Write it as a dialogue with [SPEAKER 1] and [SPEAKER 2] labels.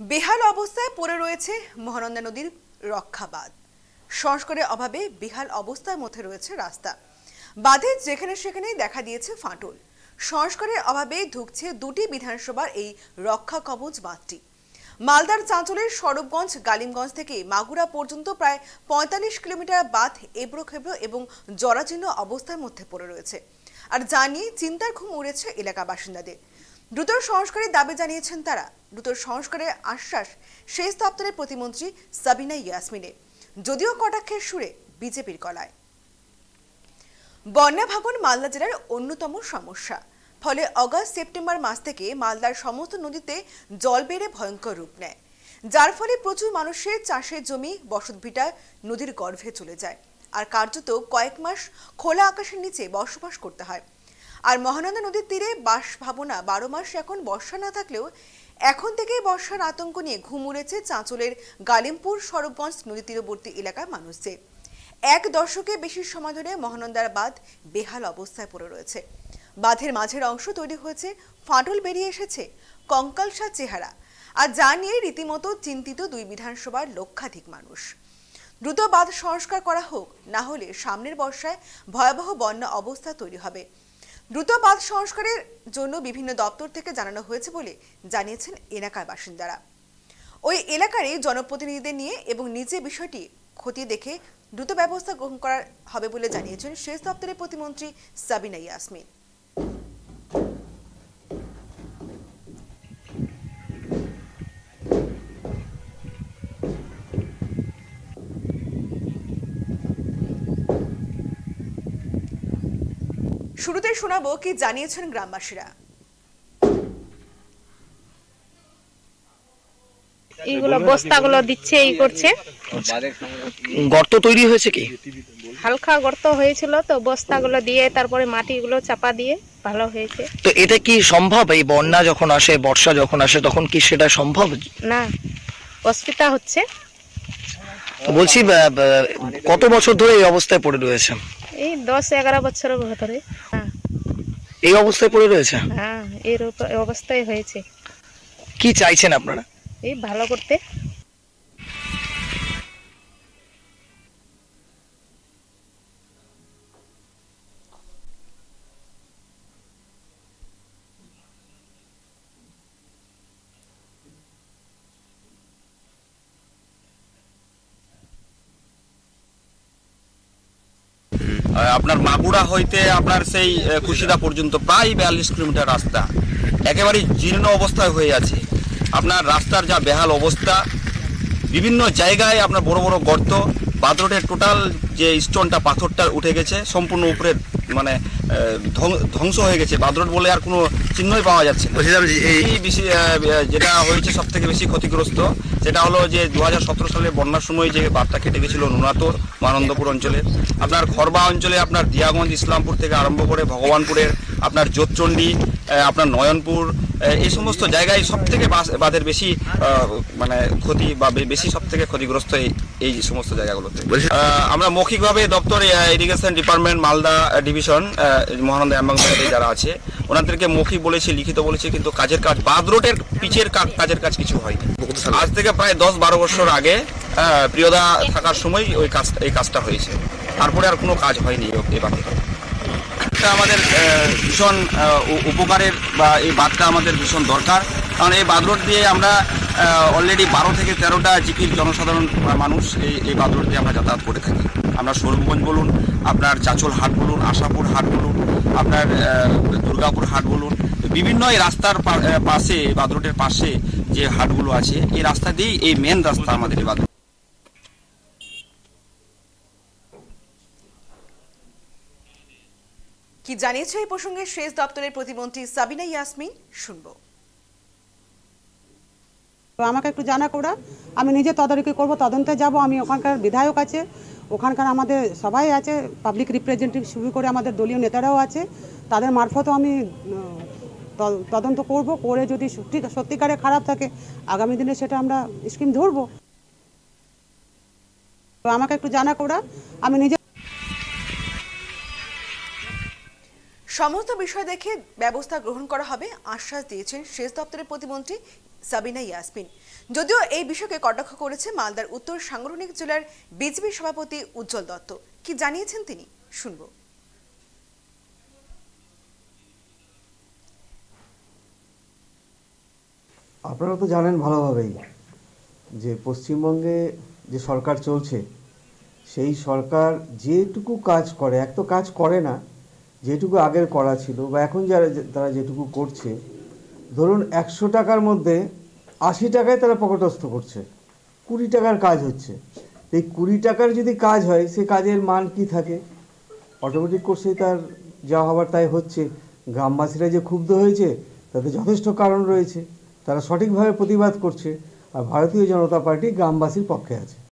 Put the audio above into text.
[SPEAKER 1] বেহাল অবস্থায় পড়ে রয়েছে মহানন্দা নদীর রক্ষাবাদ সংস্কারের অভাবে বেহাল অবস্থার মধ্যে রয়েছে রাস্তা। বাঁধে যেখানে সেখানেই দেখা দিয়েছে ফাটল। সংস্কারের অভাবে ঢুকছে দুটি বিধানসভার এই রক্ষা কবচ বাঁধটি। মালদার চাঁচলের সরবগঞ্জ, গালিমগঞ্জ থেকে মাগুরা পর্যন্ত প্রায় পঁয়তাল্লিশ কিলোমিটার বাঁধ এবড়ো খেবড়ো এবং জরাজীর্ণ অবস্থার মধ্যে পড়ে রয়েছে। আর যা নিয়ে চিন্তার ঘুম উড়েছে এলাকা বাসিন্দাদের। দ্রুত সংস্কারের দাবি জানিয়েছেন তারা। দ্রুত সংস্কারের আশ্বাস সেচ দপ্তরের প্রতিমন্ত্রী সাবিনা ইয়াসমিনের যদিও কটাক্ষের সুরে বিজেপির গলায়। বন্যা ভাঙন মালদা জেলার অন্যতম সমস্যা। ফলে অগস্ট সেপ্টেম্বর মাস থেকে মালদার সমস্ত নদীতে জল বেড়ে ভয়ঙ্কর রূপ নেয়। যার ফলে প্রচুর মানুষের চাষের জমি বসতভিটা নদীর গর্ভে চলে যায়। আর কার্যত কয়েক মাস খোলা আকাশের নিচে বসবাস করতে হয়। আর মহানন্দা নদীর তীরে বাস ভাবনা, বারো মাস এখন বর্ষা না থাকলেও এখন থেকেই বর্ষার আতঙ্ক নিয়ে ঘুম উড়েছে চাঁচলের গালিমপুর সরবগঞ্জ নদী তীরবর্তী এলাকার মানুষদের। এক দশকে বেশি সময় ধরে মহানন্দার বাঁধ বেহাল অবস্থায় পড়ে রয়েছে। বাঁধের মাঝের অংশ তৈরি হয়েছে, ফাটল বেরিয়ে এসেছে কঙ্কালসা চেহারা, আর যা নিয়ে রীতিমতো চিন্তিত দুই বিধানসভার লক্ষাধিক মানুষ। দ্রুত বাঁধ সংস্কার করা হোক, না হলে সামনের বর্ষায় ভয়াবহ বন্যা অবস্থা তৈরি হবে। দ্রুত বাঁধ সংস্কারের জন্য বিভিন্ন দপ্তর থেকে জানানো হয়েছে বলে জানিয়েছেন এলাকার বাসিন্দারা। ওই এলাকারই জনপ্রতিনিধিদের নিয়ে এবং নিজে বিষয়টি খতিয়ে দেখে দ্রুত ব্যবস্থা গ্রহণ করা হবে বলে জানিয়েছেন সেচ দপ্তরের প্রতিমন্ত্রী সাবিনা ইয়াসমিন। শুরুতে শোনাবো কি জানিয়েছেন গ্রামবাসীরা।
[SPEAKER 2] এইগুলো বস্তাগুলো দিচ্ছে এই করছে।
[SPEAKER 3] গর্ত তৈরি হয়েছে কি?
[SPEAKER 2] হালকা গর্ত হয়েছিল তো বস্তাগুলো দিয়ে তারপরে মাটিগুলো চাপা দিয়ে ভালো হয়েছে।
[SPEAKER 3] তো এটা কি সম্ভব? এই বন্যা যখন আসে বর্ষা যখন আসে তখন কি সেটা সম্ভব?
[SPEAKER 2] না অসুবিধা হচ্ছে।
[SPEAKER 3] বলছি কত বছর ধরে এই অবস্থায় পড়ে রয়েছে?
[SPEAKER 2] এই দশ এগারো বছর ভেতরে হ্যাঁ।
[SPEAKER 3] এই অবস্থায় পড়ে রয়েছে?
[SPEAKER 2] হ্যাঁ এর অবস্থায় হয়েছে।
[SPEAKER 3] কি চাইছেন আপনারা?
[SPEAKER 2] এই ভালো করতে।
[SPEAKER 4] আপনার মাগুড়া হইতে আপনার সেই কুশিদা পর্যন্ত প্রায় বিয়াল্লিশ কিলোমিটার রাস্তা। একেবারেই জীর্ণ অবস্থায় হয়ে আছে। আপনার রাস্তার যা বেহাল অবস্থা, বিভিন্ন জায়গায় আপনার বড় বড় গর্ত বাদরোডের টোটাল যে স্টোনটা পাথরটা উঠে গেছে সম্পূর্ণ উপরে মানে ধ্বং- ধ্বংস হয়ে গেছে। বাদরোড বলে আর কোনো চিহ্নই পাওয়া যাচ্ছে না। এই বেশি যেটা হয়েছে সব থেকে বেশি ক্ষতিগ্রস্ত সেটা হলো যে দু হাজার সতেরো সালে বন্যার সময় যে বাদটা কেটে গেছিল নুনাতোর মানন্দপুর অঞ্চলে আপনার খরবা অঞ্চলে আপনার দিয়াগঞ্জ ইসলামপুর থেকে আরম্ভ করে ভগবানপুরের আপনার জোতচণ্ডী আপনার নয়নপুর এই সমস্ত জায়গায় সব থেকে বাঁধের বেশি মানে ক্ষতি বা বেশি সব থেকে ক্ষতিগ্রস্ত এই এই সমস্ত জায়গাগুলোতে। আমরা মৌখিকভাবে দপ্তর irrigation department Malda division Mahananda অ্যাম্বাংশে যারা আছে ওনাদেরকে মৌখিক বলেছি লিখিত বলেছি কিন্তু কাজের কাজ বাদ রোডের পিচের কাজ- কাজের কাজ কিছু হয়নি। আজ থেকে প্রায় দশ বারো বছর আগে প্রিয়দা থাকার সময় ওই কাজ এই কাজটা হয়েছে। তারপরে আর কোনো কাজ হয়নি এই- এই এটা আমাদের ভীষণ উপকারের বা এই বাঁধটা আমাদের ভীষণ দরকার। কারণ এই বাঁধ রোড দিয়ে আমরা অলরেডি বারো থেকে তেরোটা জিপির জনসাধারণ মানুষ এই এই বাঁধ রোড দিয়ে আমরা যাতায়াত করে থাকি। আমরা সরবগঞ্জ বলুন, আপনার চাচল হাট বলুন, আশাপুর হাট বলুন, আপনার দুর্গাপুর হাট বলুন, বিভিন্ন এই রাস্তার পাশে বাঁধ রোডের পাশে যে হাটগুলো আছে, এই রাস্তা দিয়েই এই মেন রাস্তা আমাদের এই
[SPEAKER 1] কি জানিয়েছে এই প্রসঙ্গে সেচ দপ্তরের প্রতিমন্ত্রী সাবিনা ইয়াসমিন? শুনব।
[SPEAKER 5] আমাকে একটু জানা করা আমি নিজে তদারকি করব, তদন্তে যাব। আমি ওখানকার বিধায়ক আছে, ওখানকার আমাদের সবাই আছে পাবলিক রিপ্রেজেন্টেটিভ শুরু করে আমাদের দলীয় নেতারাও আছে। তাদের মারফতও আমি তদন্ত করব, করে যদি সত্যি, সত্যিকারে খারাপ থাকে, আগামী দিনে সেটা আমরা স্কিম ধরবো। আমাকে একটু জানা করা আমি নিজে
[SPEAKER 1] সমস্ত বিষয় দেখে ব্যবস্থা গ্রহণ করা হবে, আশ্বাস দিয়েছেন সেচ দপ্তরের প্রতিমন্ত্রী সাবিনা ইয়াসমিন। যদিও এই বিষয়কে কটাক্ষ করেছে মালদার উত্তর সাংগঠনিক জেলার বিজেপি সভাপতি উজ্জ্বল দত্ত। কি জানিয়েছেন তিনি? শুনব।
[SPEAKER 6] আপনারা তো জানেন ভালোভাবেই যে পশ্চিমবঙ্গে যে সরকার চলছে, সেই সরকার যেটুকু কাজ করে, এক তো কাজ করে না যেটুকু আগের করা ছিল বা এখন যারা তারা যেটুকু করছে, ধরুন একশো টাকার মধ্যে আশি টাকায় তারা পকেটস্থ করছে, কুড়ি টাকার কাজ হচ্ছে। এই কুড়ি টাকার যদি কাজ হয়, সে কাজের মান কি থাকে? অটোমেটিক কোর্সে তার যা হবার তাই হচ্ছে। গ্রামবাসীরা যে ক্ষুব্ধ হয়েছে, তাতে যথেষ্ট কারণ রয়েছে। তারা সঠিকভাবে প্রতিবাদ করছে, আর ভারতীয় জনতা পার্টি গ্রামবাসীর পক্ষে আছে।